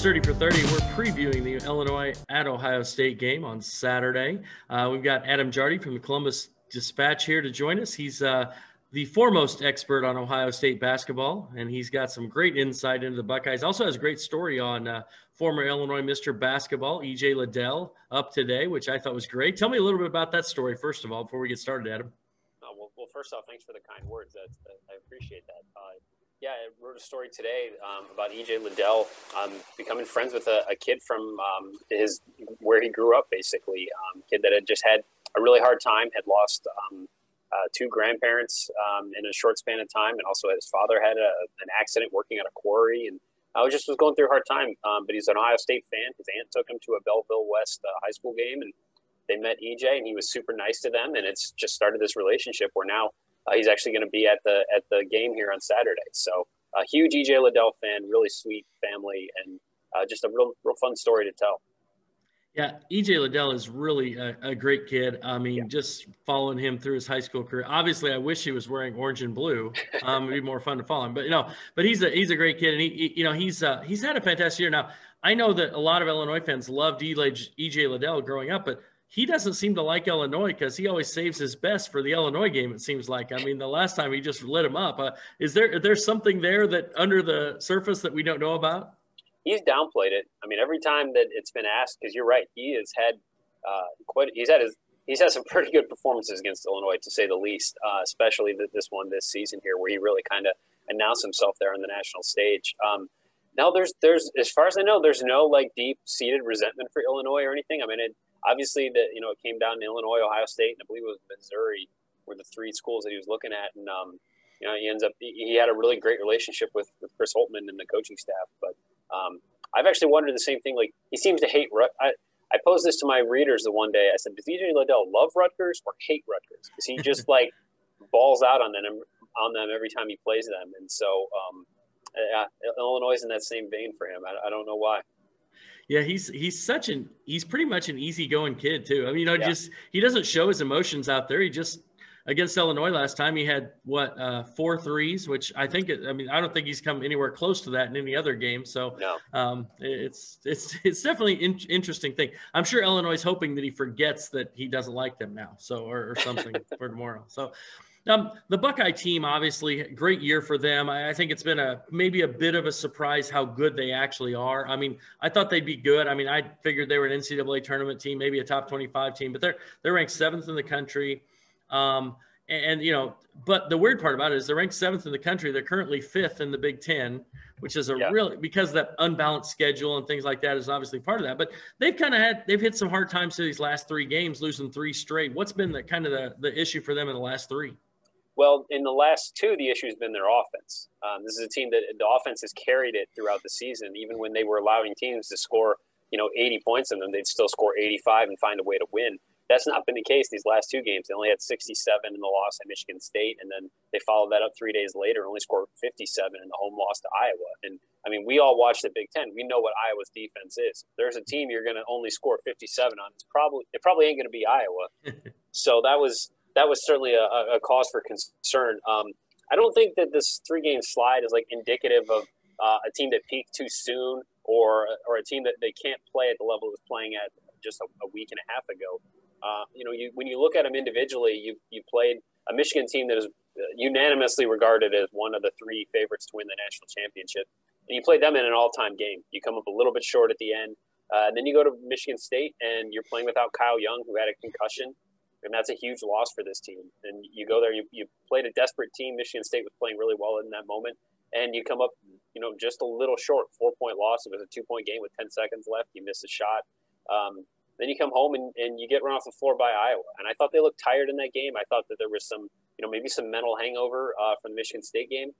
It's 30 for 30. We're previewing the Illinois at Ohio State game on Saturday. Uh, we've got Adam Jardy from the Columbus Dispatch here to join us. He's uh, the foremost expert on Ohio State basketball, and he's got some great insight into the Buckeyes. Also has a great story on uh, former Illinois Mr. Basketball, EJ Liddell, up today, which I thought was great. Tell me a little bit about that story, first of all, before we get started, Adam. Oh, well, well, first off, thanks for the kind words. That's, that, I appreciate that. Yeah, I wrote a story today um, about EJ Liddell um, becoming friends with a, a kid from um, his where he grew up, basically. Um, kid that had just had a really hard time, had lost um, uh, two grandparents um, in a short span of time, and also his father had a, an accident working at a quarry, and I was just was going through a hard time. but he's an Ohio State fan. His aunt took him to a Belleville West uh, high school game, and they met EJ, and he was super nice to them, and it's just started this relationship where now uh, he's actually going to be at the at the game here on Saturday. So a huge EJ Liddell fan, really sweet family, and uh, just a real real fun story to tell. Yeah, EJ Liddell is really a, a great kid. I mean, yeah. just following him through his high school career. Obviously, I wish he was wearing orange and blue. Um, it'd be more fun to follow him. But you know, but he's a he's a great kid, and he, he you know he's uh, he's had a fantastic year. Now, I know that a lot of Illinois fans loved EJ Liddell growing up, but he doesn't seem to like Illinois because he always saves his best for the Illinois game. It seems like. I mean, the last time he just lit him up. Uh, is there something there that under the surface that we don't know about? He's downplayed it. I mean, every time that it's been asked, because you're right, he has had uh, quite. He's had his. He's had some pretty good performances against Illinois, to say the least. Uh, especially the, this one this season here, where he really kind of announced himself there on the national stage. Um, now, there's there's as far as I know, there's no like deep seated resentment for Illinois or anything. I mean, it, obviously that you know it came down to Illinois, Ohio State, and I believe it was Missouri were the three schools that he was looking at, and um, you know he ends up he had a really great relationship with, with Chris Holtmann and the coaching staff. But um, I've actually wondered the same thing. Like he seems to hate. I I posed this to my readers the one day. I said, does EJ Liddell love Rutgers or hate Rutgers? Because he just like balls out on them on them every time he plays them, and so um, Illinois is in that same vein for him. I, I don't know why. Yeah, he's he's such an he's pretty much an easygoing kid too. I mean, you know, yeah. just he doesn't show his emotions out there. He just against Illinois last time he had what uh, four threes, which I think it, I mean I don't think he's come anywhere close to that in any other game. So no. um, it's it's it's definitely an in- interesting thing. I'm sure Illinois is hoping that he forgets that he doesn't like them now, so or, or something for tomorrow. So um, the Buckeye team, obviously, great year for them. I, I, think it's been a maybe a bit of a surprise how good they actually are. I mean, I thought they'd be good. I mean, I figured they were an NCAA tournament team, maybe a top 25 team, but they're they're ranked seventh in the country. Um, and, and, you know, but the weird part about it is they're ranked seventh in the country. They're currently fifth in the Big Ten, which is a yeah. really because that unbalanced schedule and things like that is obviously part of that. But they've kind of had they've hit some hard times to these last three games, losing three straight. What's been the kind of the, the issue for them in the last three? Well, in the last two, the issue has been their offense. Um, this is a team that the offense has carried it throughout the season. Even when they were allowing teams to score, you know, 80 points in them, they'd still score 85 and find a way to win. That's not been the case these last two games. They only had 67 in the loss at Michigan State, and then they followed that up three days later and only scored 57 in the home loss to Iowa. And I mean, we all watch the Big Ten. We know what Iowa's defense is. If there's a team you're going to only score 57 on. It's probably it probably ain't going to be Iowa. so that was that was certainly a, a cause for concern. Um, I don't think that this three game slide is like indicative of uh, a team that peaked too soon or or a team that they can't play at the level it was playing at just a, a week and a half ago. Uh, you know, you, when you look at them individually, you you played a Michigan team that is unanimously regarded as one of the three favorites to win the national championship, and you played them in an all time game. You come up a little bit short at the end. Uh, and then you go to Michigan State and you're playing without Kyle Young, who had a concussion and that's a huge loss for this team. And you go there, you, you played a desperate team. Michigan State was playing really well in that moment, and you come up, you know, just a little short, four point loss. It was a two point game with ten seconds left. You miss a shot. Um, then you come home and, and you get run off the floor by Iowa. And I thought they looked tired in that game. I thought that there was some, you know, maybe some mental hangover uh, from the Michigan State game.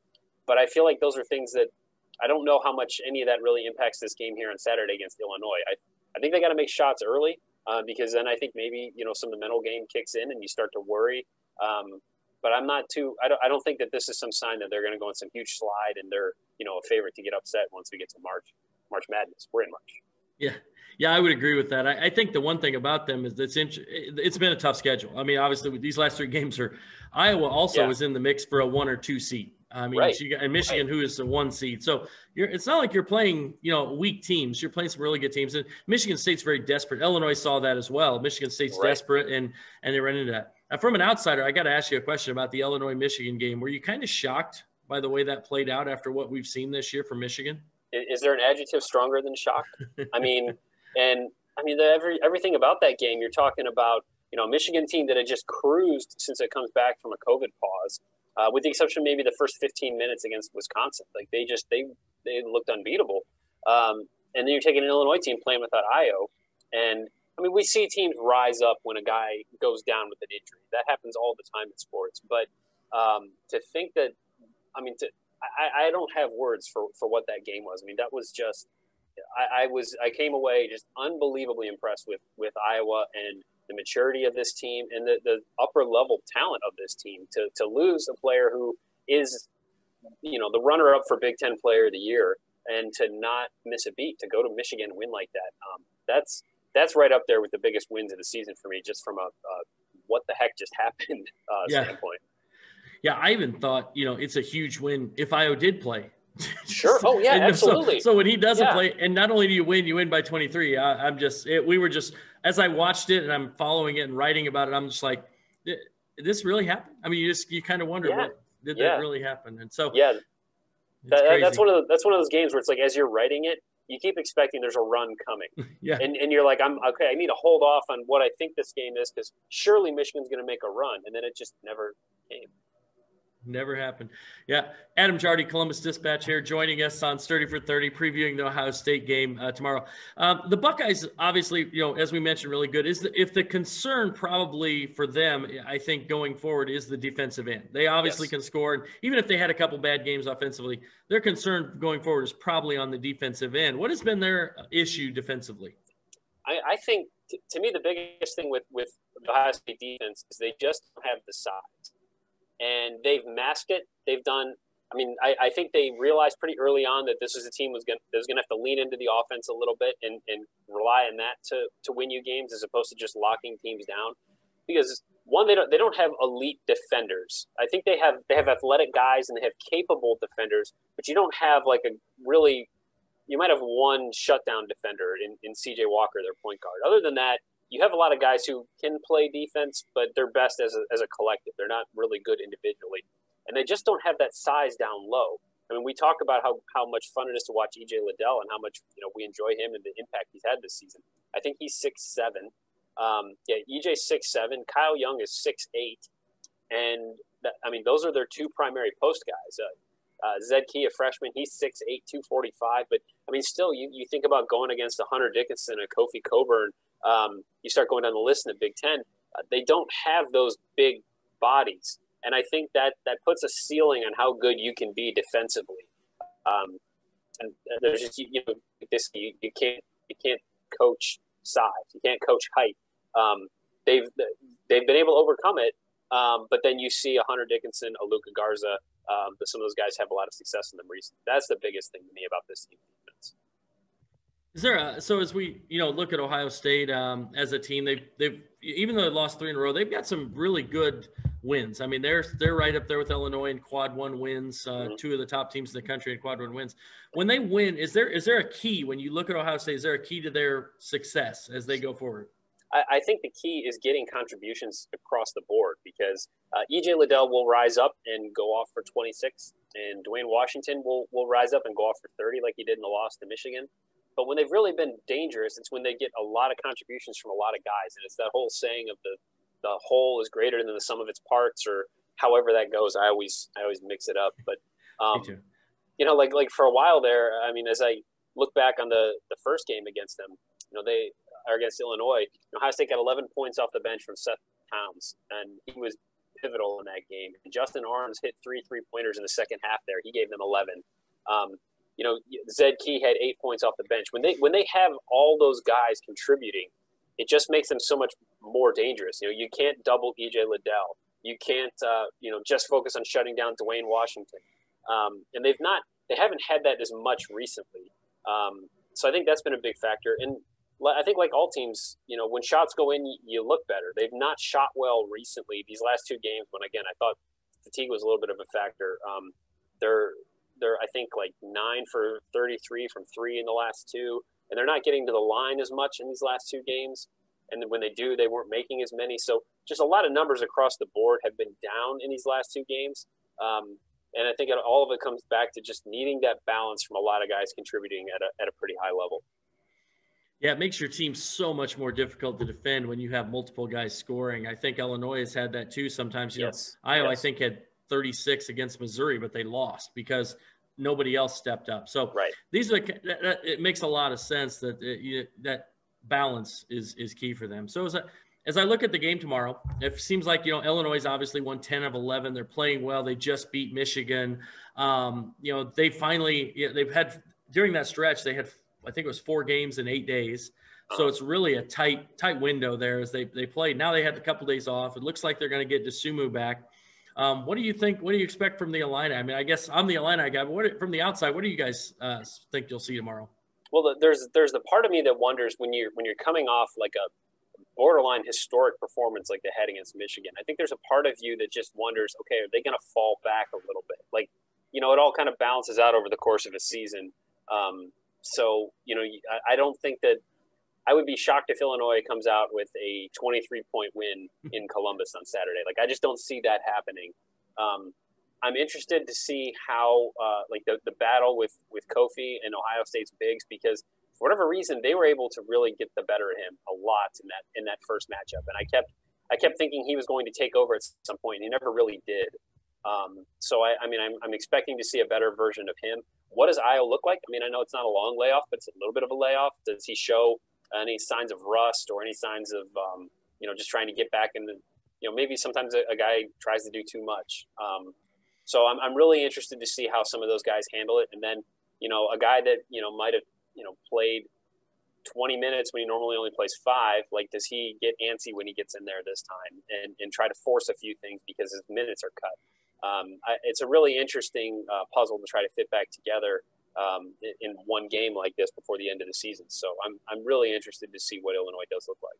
But I feel like those are things that I don't know how much any of that really impacts this game here on Saturday against Illinois. I, I think they got to make shots early uh, because then I think maybe you know some of the mental game kicks in and you start to worry. Um, but I'm not too. I don't. I don't think that this is some sign that they're going to go on some huge slide and they're you know a favorite to get upset once we get to March. March Madness. We're in March. Yeah. Yeah, I would agree with that. I, I think the one thing about them is it's int- it's been a tough schedule. I mean, obviously, with these last three games are Iowa also yeah. was in the mix for a one or two seat. I mean, right. got, and Michigan, right. who is the one seed. So it's not like you're playing, you know, weak teams. You're playing some really good teams. And Michigan State's very desperate. Illinois saw that as well. Michigan State's right. desperate, and and they ran into that. Now, from an outsider, I got to ask you a question about the Illinois Michigan game. Were you kind of shocked by the way that played out after what we've seen this year from Michigan? Is there an adjective stronger than shocked? I mean, and I mean, the, every everything about that game. You're talking about, you know, a Michigan team that had just cruised since it comes back from a COVID pause uh, with the exception maybe the first 15 minutes against Wisconsin. Like they just they they looked unbeatable. Um, and then you're taking an Illinois team playing without Ayo, and I mean we see teams rise up when a guy goes down with an injury. That happens all the time in sports. But um, to think that, I mean, to I, I don't have words for for what that game was. I mean that was just. I, I was I came away just unbelievably impressed with with Iowa and the maturity of this team, and the, the upper level talent of this team to, to lose a player who is, you know, the runner up for Big Ten Player of the Year and to not miss a beat, to go to Michigan and win like that. Um, that's that's right up there with the biggest wins of the season for me, just from a, what the heck just happened uh, yeah. standpoint. Yeah, I even thought, you know, it's a huge win if Ayo did play. Sure. Oh yeah, absolutely. So, so, when he doesn't yeah. play, and not only do you win, you win by 23. I, am just, it, we were just, as I watched it and I'm following it and writing about it, I'm just like, did this really happen? I mean, you just, you kind of wonder, yeah. what did yeah. that really happen? And so, yeah, that, that's one of the, that's one of those games where it's like, as you're writing it, you keep expecting there's a run coming. yeah. And, and you're like, I'm okay. I need to hold off on what I think this game is because surely Michigan's going to make a run. And then it just never came. Never happened. Yeah. Adam Jardy, Columbus Dispatch here, joining us on Sturdy for 30, previewing the Ohio State game uh, tomorrow. Um, the Buckeyes, obviously, you know, as we mentioned, really good. Is the, if the concern probably for them, I think going forward, is the defensive end. They obviously yes. can score, and even if they had a couple bad games offensively, their concern going forward is probably on the defensive end. What has been their issue defensively? I, I think, t- to me, the biggest thing with with the Ohio State defense is they just don't have the size and they've masked it. They've done. I mean, I, I think they realized pretty early on that this is a team was going that was going to have to lean into the offense a little bit and, and rely on that to to win you games as opposed to just locking teams down. Because one, they don't they don't have elite defenders. I think they have they have athletic guys and they have capable defenders, but you don't have like a really. You might have one shutdown defender in, in C.J. Walker, their point guard. Other than that, you have a lot of guys who can play defense, but they're best as a, as a collective. They're not really good individually, and they just don't have that size down low. I mean, we talk about how, how much fun it is to watch EJ Liddell and how much you know we enjoy him and the impact he's had this season. I think he's six seven. Um, yeah, EJ six seven. Kyle Young is six eight, and that, I mean those are their two primary post guys. Uh, uh, Zed Key, a freshman, he's 6'8", 245. But I mean, still, you, you think about going against a Hunter Dickinson, a Kofi Cockburn, um, you start going down the list in the Big Ten, uh, they don't have those big bodies, and I think that that puts a ceiling on how good you can be defensively. Um, and there's just you know this you, you can't you can't coach size, you can't coach height. Um, they've they've been able to overcome it, um, but then you see a Hunter Dickinson, a Luka Garza. Um, some of those guys have a lot of success in them recently. That's the biggest thing to me about this defense. Is there a, so as we you know look at Ohio State um, as a team, they've they've even though they lost three in a row, they've got some really good wins. I mean, they're they're right up there with Illinois in quad one wins, uh, mm-hmm. two of the top teams in the country in quad one wins. When they win, is there is there a key when you look at Ohio State? Is there a key to their success as they go forward? I, I think the key is getting contributions across the board because uh, EJ Liddell will rise up and go off for 26, and Duane Washington will will rise up and go off for 30 like he did in the loss to Michigan. But when they've really been dangerous, it's when they get a lot of contributions from a lot of guys, and it's that whole saying of the the whole is greater than the sum of its parts, or however that goes. I always I always mix it up, but um, you know, like like for a while there, I mean, as I look back on the the first game against them, you know, they are against Illinois. Ohio State got 11 points off the bench from Seth Towns, and he was pivotal in that game. And Justin Ahrens hit three three pointers in the second half. There, he gave them 11. Um, you know, Zed Key had eight points off the bench. When they when they have all those guys contributing, it just makes them so much more dangerous. You know, you can't double EJ Liddell. You can't, uh, you know, just focus on shutting down Duane Washington. Um, and they've not, they haven't had that as much recently. Um, so I think that's been a big factor. And I think, like all teams, you know, when shots go in, you look better. They've not shot well recently. These last two games, when again, I thought fatigue was a little bit of a factor. Um, they're they're I think like nine for 33 from three in the last two, and they're not getting to the line as much in these last two games. And when they do, they weren't making as many. So just a lot of numbers across the board have been down in these last two games. Um, and I think all of it comes back to just needing that balance from a lot of guys contributing at a, at a pretty high level. Yeah, it makes your team so much more difficult to defend when you have multiple guys scoring. I think Illinois has had that too. Sometimes, you yes. know, Ayo, yes. I think, had 36 against Missouri, but they lost because nobody else stepped up. So right. these are it makes a lot of sense that it, that balance is is key for them. So as I, as I look at the game tomorrow, it seems like you know Illinois obviously won 10 of 11. They're playing well. They just beat Michigan. Um, you know they finally you know, they've had during that stretch they had I think it was four games in eight days. So it's really a tight, tight window there as they, they played. Now they had a couple days off. It looks like they're going to get Dosunmu back. Um, what do you think? What do you expect from the Illini? I mean, I guess I'm the Illini guy, but what, from the outside, what do you guys uh, think you'll see tomorrow? Well, there's there's the part of me that wonders when you're when you're coming off like a borderline historic performance like they had against Michigan. I think there's a part of you that just wonders, okay, are they going to fall back a little bit? Like, you know, it all kind of balances out over the course of a season. Um, so, you know, I don't think that I would be shocked if Illinois comes out with a 23 point win in Columbus on Saturday. Like, I just don't see that happening. Um, I'm interested to see how, uh, like, the, the battle with, with Kofi and Ohio State's bigs, because for whatever reason, they were able to really get the better of him a lot in that in that first matchup. And I kept I kept thinking he was going to take over at some point, and he never really did. Um, so I, I mean, I'm, I'm expecting to see a better version of him. What does Ayo look like? I mean, I know it's not a long layoff, but it's a little bit of a layoff. Does he show any signs of rust or any signs of, um, you know, just trying to get back in the, you know, maybe sometimes a, a guy tries to do too much. Um, so I'm, I'm really interested to see how some of those guys handle it. And then, you know, a guy that, you know, might have, you know, played 20 minutes when he normally only plays five, like, does he get antsy when he gets in there this time and, and try to force a few things because his minutes are cut? um, I, it's a really interesting uh, puzzle to try to fit back together um, in, one game like this before the end of the season. So I'm, I'm really interested to see what Illinois does look like.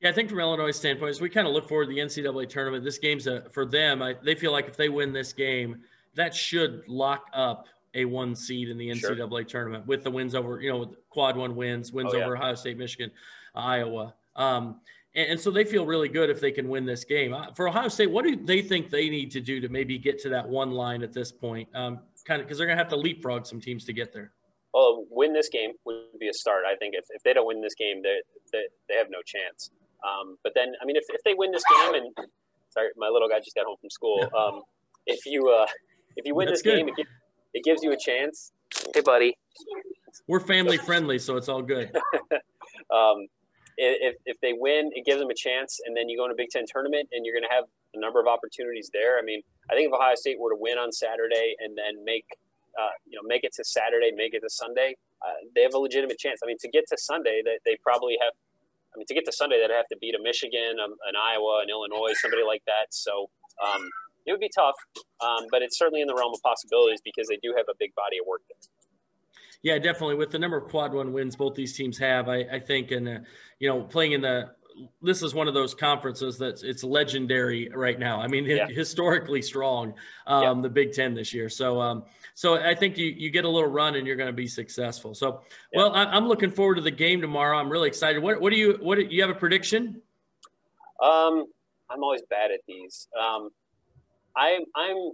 Yeah, I think from Illinois' standpoint, as we kind of look forward to the NCAA tournament, this game's a, for them. I, they feel like if they win this game, that should lock up a one seed in the NCAA sure. tournament with the wins over, you know, with quad one wins, wins oh, yeah. over Ohio State, Michigan, Iowa. Um, and, and, so they feel really good if they can win this game. Uh, for Ohio State, what do they think they need to do to maybe get to that one line at this point? Um, kind of because they're going to have to leapfrog some teams to get there. Well, win this game would be a start. I think if, if they don't win this game, they, they, they have no chance. Um, but then, I mean, if, if they win this game and sorry, my little guy just got home from school. Um, if you uh, if you win That's this good. game, it, it gives you a chance. Hey, buddy. We're family friendly, so it's all good. um, if, if they win, it gives them a chance, and then you go in a Big Ten tournament, and you're going to have a number of opportunities there. I mean, I think if Ohio State were to win on Saturday and then make, uh, you know, make it to Saturday, make it to Sunday, uh, they have a legitimate chance. I mean, to get to Sunday, they, they probably have. I mean, to get to Sunday, they'd have to beat a Michigan, um, an Iowa, an Illinois, somebody like that. So um, it would be tough, um, but it's certainly in the realm of possibilities because they do have a big body of work there. Yeah, definitely. With the number of quad one wins both these teams have, I, I think, and uh, you know, playing in the this is one of those conferences that's it's legendary right now. I mean, yeah. historically strong, um, yeah. the Big Ten this year. So, um, so I think you you get a little run and you're going to be successful. So, yeah. well, I, am looking forward to the game tomorrow. I'm really excited. What what do you what do you have a prediction? Um, I'm always bad at these. Um, I'm I'm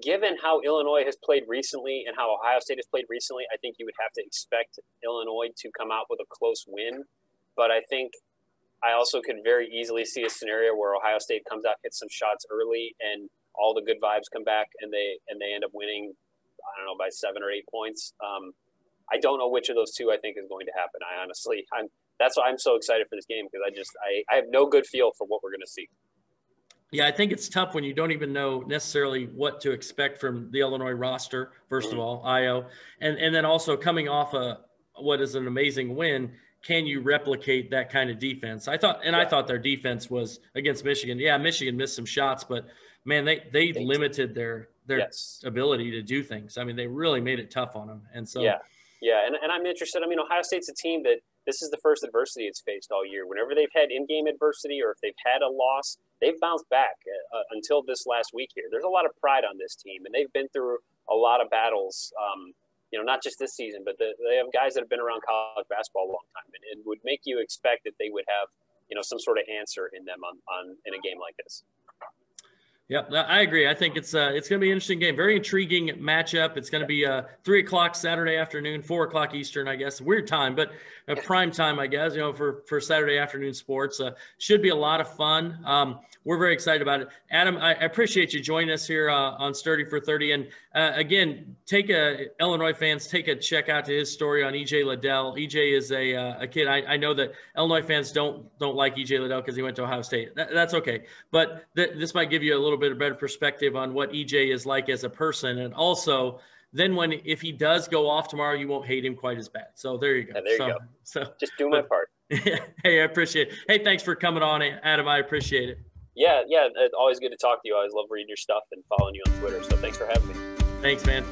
given how Illinois has played recently and how Ohio State has played recently, I think you would have to expect Illinois to come out with a close win. But I think I also could very easily see a scenario where Ohio State comes out, hits some shots early, and all the good vibes come back, and they and they end up winning. I don't know by seven or eight points. Um, I don't know which of those two I think is going to happen. I honestly, I'm that's why I'm so excited for this game because I just I, I have no good feel for what we're going to see. Yeah, I think it's tough when you don't even know necessarily what to expect from the Illinois roster. First of mm-hmm. all, Ayo, and and then also coming off a what is an amazing win. Can you replicate that kind of defense? I thought, and yeah. I thought their defense was against Michigan. Yeah, Michigan missed some shots, but man, they they limited their their yes. ability to do things. I mean, they really made it tough on them. And so yeah, yeah, and, and I'm interested. I mean, Ohio State's a team that this is the first adversity it's faced all year. Whenever they've had in-game adversity or if they've had a loss, they've bounced back uh, until this last week here. There's a lot of pride on this team, and they've been through a lot of battles. Um, you know, not just this season, but the, they have guys that have been around college basketball a long time, and it would make you expect that they would have, you know, some sort of answer in them on, on in a game like this. Yep, I agree. I think it's uh, it's going to be an interesting game. Very intriguing matchup. It's going to be uh, three o'clock Saturday afternoon, four o'clock Eastern, I guess. Weird time, but a prime time, I guess. You know, for for Saturday afternoon sports, uh, should be a lot of fun. Um, we're very excited about it. Adam, I, appreciate you joining us here uh, on Sturdy for 30. And uh, again, take a Illinois fans take a check out to his story on EJ Liddell. EJ is a, uh, a kid. I, I, know that Illinois fans don't don't like EJ Liddell because he went to Ohio State. That, that's okay, but th- this might give you a little bit of better perspective on what EJ is like as a person, and also then when if he does go off tomorrow, you won't hate him quite as bad. So there you go. There so, you go. So just do my part. hey, I appreciate it. Hey, thanks for coming on, Adam. I appreciate it. Yeah, yeah. It's always good to talk to you. I always love reading your stuff and following you on Twitter. So thanks for having me. Thanks, man.